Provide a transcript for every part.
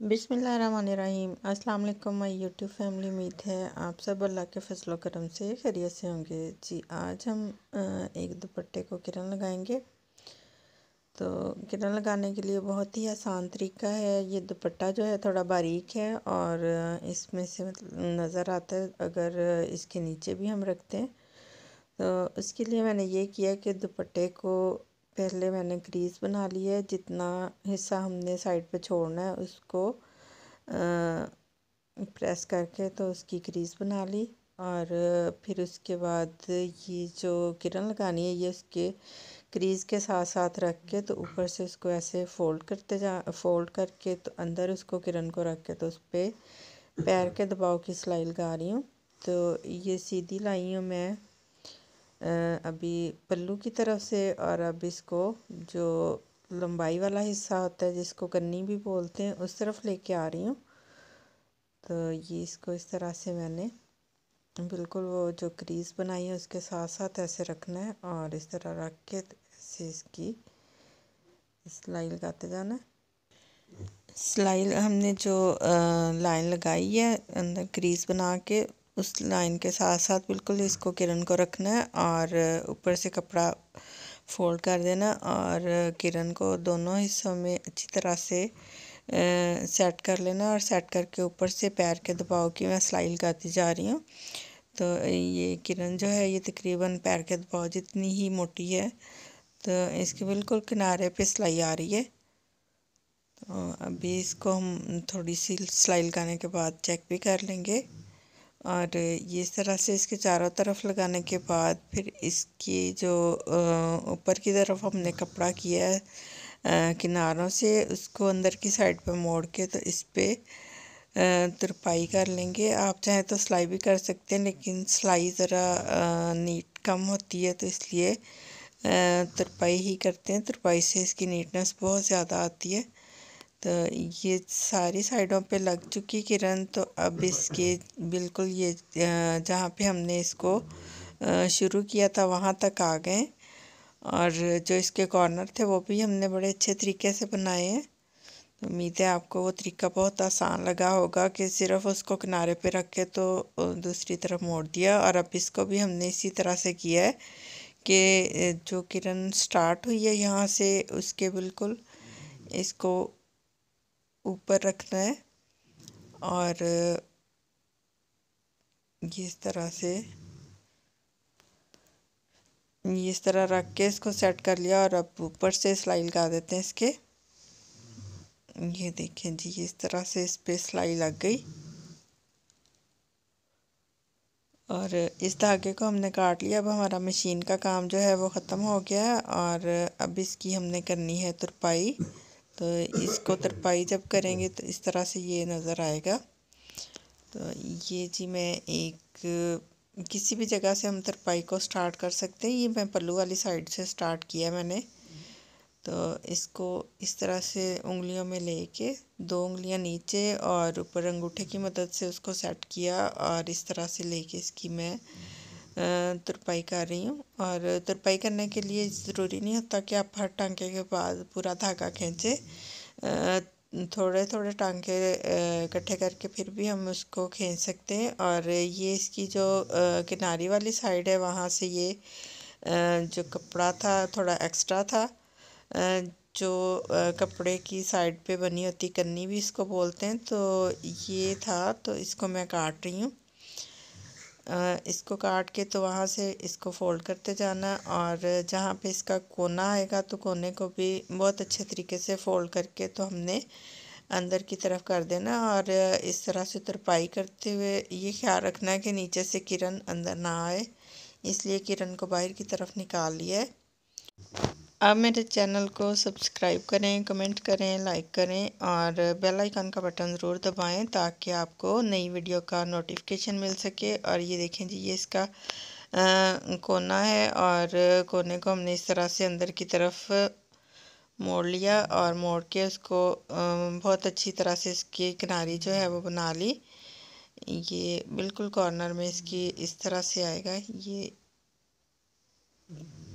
बिसमीम वालेकुम my YouTube family, उम्मीद है आप सब अल्लाह के फजल करम से खैरियत से होंगे। जी, आज हम एक दुपट्टे को किरण लगाएँगे। तो किरण लगाने के लिए बहुत ही आसान तरीका है। ये दुपट्टा जो है थोड़ा बारीक है और इसमें से नज़र आता है अगर इसके नीचे भी हम रखते हैं। तो उसके लिए मैंने ये किया कि दुपट्टे को पहले मैंने क्रीज़ बना ली है, जितना हिस्सा हमने साइड पे छोड़ना है उसको प्रेस करके तो उसकी क्रीज़ बना ली। और फिर उसके बाद ये जो किरण लगानी है, ये उसके क्रीज़ के साथ साथ रख के तो ऊपर से उसको ऐसे फोल्ड करते जा, फोल्ड करके तो अंदर उसको किरण को रख के तो उस पर पैर के दबाव की सिलाई लगा रही हूँ। तो ये सीधी लाई हूँ मैं अभी पल्लू की तरफ़ से और अब इसको जो लंबाई वाला हिस्सा होता है, जिसको कन्नी भी बोलते हैं, उस तरफ़ लेके आ रही हूँ। तो ये इसको इस तरह से मैंने बिल्कुल वो जो क्रीज़ बनाई है, उसके साथ साथ ऐसे रखना है और इस तरह रख के ऐसे इसकी सिलाई लगाते जाना है। सिलाई हमने जो लाइन लगाई है अंदर क्रीज़ बना के उस लाइन के साथ साथ बिल्कुल इसको किरण को रखना है और ऊपर से कपड़ा फोल्ड कर देना और किरण को दोनों हिस्सों में अच्छी तरह से सेट कर लेना और सेट करके ऊपर से पैर के दबाव की मैं सिलाई लगाती जा रही हूँ। तो ये किरण जो है ये तकरीबन पैर के दबाव जितनी ही मोटी है तो इसके बिल्कुल किनारे पे सिलाई आ रही है। तो अभी इसको हम थोड़ी सी सिलाई लगाने के बाद चेक भी कर लेंगे। और इस तरह से इसके चारों तरफ़ लगाने के बाद फिर इसकी जो ऊपर की तरफ़ हमने कपड़ा किया है किनारों से, उसको अंदर की साइड पे मोड़ के तो इस पर तुरपाई कर लेंगे। आप चाहें तो सिलाई भी कर सकते हैं, लेकिन सिलाई ज़रा नीट कम होती है तो इसलिए तुरपाई ही करते हैं। तुरपाई से इसकी नीटनेस बहुत ज़्यादा आती है। तो ये सारी साइडों पे लग चुकी किरण तो अब इसके बिल्कुल ये जहाँ पे हमने इसको शुरू किया था वहाँ तक आ गए। और जो इसके कॉर्नर थे वो भी हमने बड़े अच्छे तरीके से बनाए हैं। तो उम्मीद है आपको वो तरीका बहुत आसान लगा होगा कि सिर्फ़ उसको किनारे पे रख के तो दूसरी तरफ़ मोड़ दिया। और अब इसको भी हमने इसी तरह से किया है कि जो किरण स्टार्ट हुई है यहाँ से उसके बिल्कुल इसको ऊपर रखना है और इस तरह से इस तरह रख के इसको सेट कर लिया और अब ऊपर से सिलाई लगा देते हैं इसके। ये देखें जी, इस तरह से इस पर सिलाई लग गई। और इस धागे को हमने काट लिया, अब हमारा मशीन का काम जो है वो ख़त्म हो गया है और अब इसकी हमने करनी है तुरपाई। तो इसको तरपाई जब करेंगे तो इस तरह से ये नज़र आएगा। तो ये जी मैं एक, किसी भी जगह से हम तरपाई को स्टार्ट कर सकते हैं। ये मैं पल्लू वाली साइड से स्टार्ट किया मैंने। तो इसको इस तरह से उंगलियों में लेके दो उंगलियाँ नीचे और ऊपर अंगूठे की मदद से उसको सेट किया और इस तरह से लेके इसकी मैं तुरपाई कर रही हूँ और तुरपाई करने के लिए ज़रूरी नहीं होता कि आप हर टांके के बाद पूरा धागा खींचे। थोड़े थोड़े टांके इकट्ठे करके फिर भी हम उसको खींच सकते हैं। और ये इसकी जो किनारी वाली साइड है, वहाँ से ये जो कपड़ा था थोड़ा एक्स्ट्रा था जो कपड़े की साइड पे बनी होती कन्नी भी इसको बोलते हैं तो ये था तो इसको मैं काट रही हूँ। इसको काट के तो वहाँ से इसको फोल्ड करते जाना और जहाँ पे इसका कोना आएगा तो कोने को भी बहुत अच्छे तरीके से फोल्ड करके तो हमने अंदर की तरफ़ कर देना और इस तरह से तुरपाई करते हुए ये ख्याल रखना है कि नीचे से किरण अंदर ना आए, इसलिए किरण को बाहर की तरफ़ निकाल लिया है। आप मेरे चैनल को सब्सक्राइब करें कमेंट करें लाइक करें और बेल आइकन का बटन ज़रूर दबाएँ ताकि आपको नई वीडियो का नोटिफिकेशन मिल सके। और ये देखें जी ये इसका आ, कोना है और कोने को हमने इस तरह से अंदर की तरफ़ मोड़ लिया और मोड़ के उसको बहुत अच्छी तरह से इसकी किनारी जो है वो बना ली। ये बिल्कुल कॉर्नर में इसकी इस तरह से आएगा। ये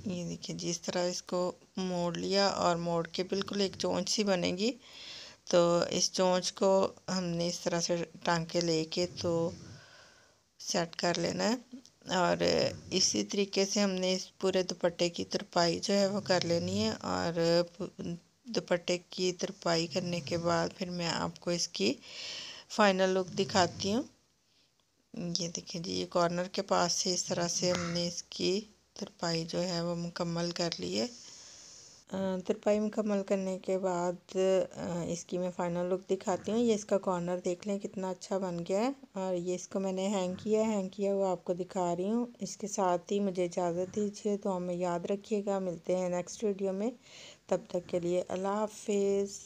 ये देखिए, जिस तरह इसको मोड़ लिया और मोड़ के बिल्कुल एक चोंच सी बनेगी तो इस चोंच को हमने इस तरह से टांके लेके तो सेट कर लेना है। और इसी तरीके से हमने इस पूरे दुपट्टे की तरपाई जो है वो कर लेनी है और दुपट्टे की तरपाई करने के बाद फिर मैं आपको इसकी फ़ाइनल लुक दिखाती हूँ। ये देखिए जी, ये कॉर्नर के पास से इस तरह से हमने इसकी तरपाई जो है वो मुकम्मल कर ली है। तरपाई मुकम्मल करने के बाद इसकी मैं फ़ाइनल लुक दिखाती हूँ। ये इसका कॉर्नर देख लें, कितना अच्छा बन गया है। और ये इसको मैंने हैंग किया हैंग किया वो आपको दिखा रही हूँ। इसके साथ ही मुझे इजाज़त दीजिए तो हमें याद रखिएगा। मिलते हैं नेक्स्ट वीडियो में। तब तक के लिए अल्लाह हाफिज़।